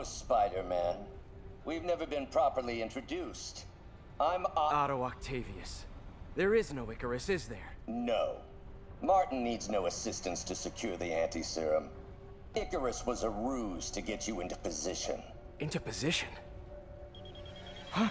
Hello, Spider-Man. We've never been properly introduced. I'm O- Otto Octavius. There is no Icarus, is there? No. Martin needs no assistance to secure the anti-serum. Icarus was a ruse to get you into position. Into position? Need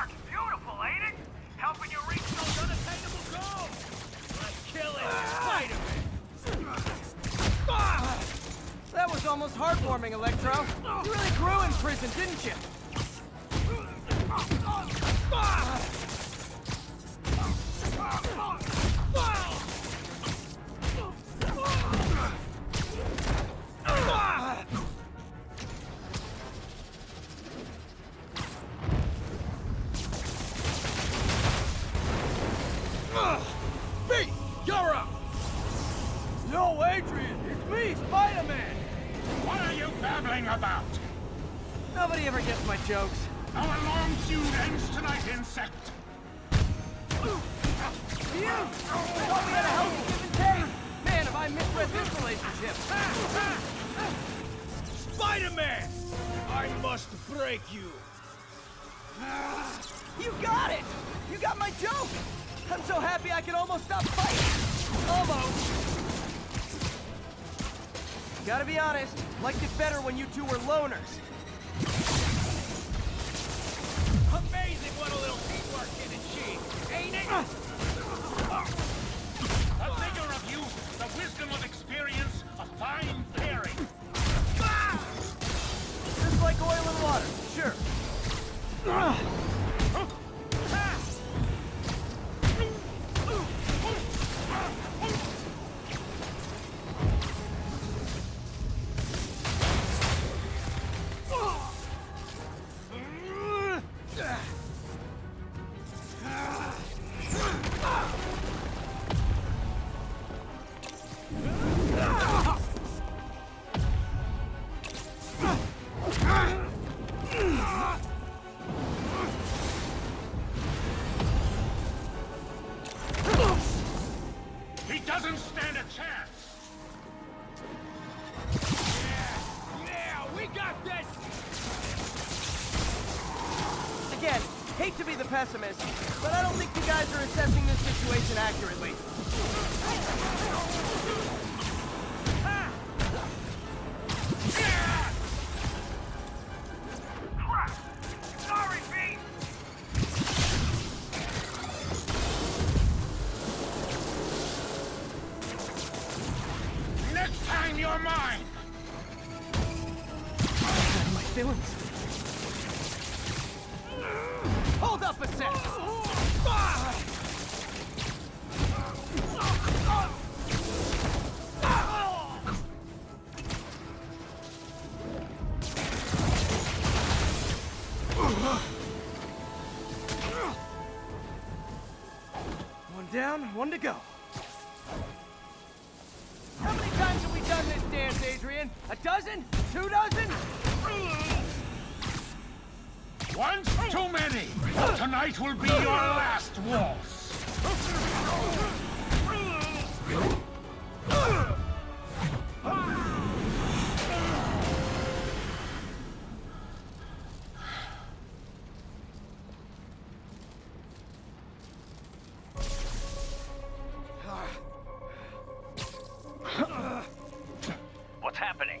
Teamwork's beautiful, ain't it? Helping you reach those unattainable goals. Like killing Spider-Man. Ah! That was almost heartwarming, Electro. You really grew in prison, didn't you? Ah! What are you babbling about? Nobody ever gets my jokes. Our long feud ends tonight, insect. You! Thought we had a healthy give and take. Man, have I misread this relationship. Spider-Man! I must break you. You got it! You got my joke! I'm so happy I can almost stop fighting! Almost! Gotta be honest, liked it better when you two were loners. Amazing what a little teamwork can achieve, ain't it? Chance. Yeah, we got this! Again, hate to be the pessimist, but I don't think you guys are assessing this situation accurately. My. Hold up a sec! One down, one to go. How many times have we done this dance, Adrian? A dozen? Two dozen? Once too many. Tonight will be your last waltz. What's happening?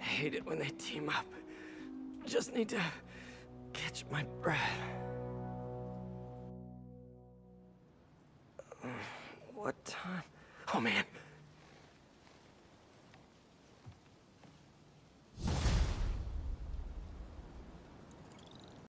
I hate it when they team up. Just need to catch my breath. What time? Oh man,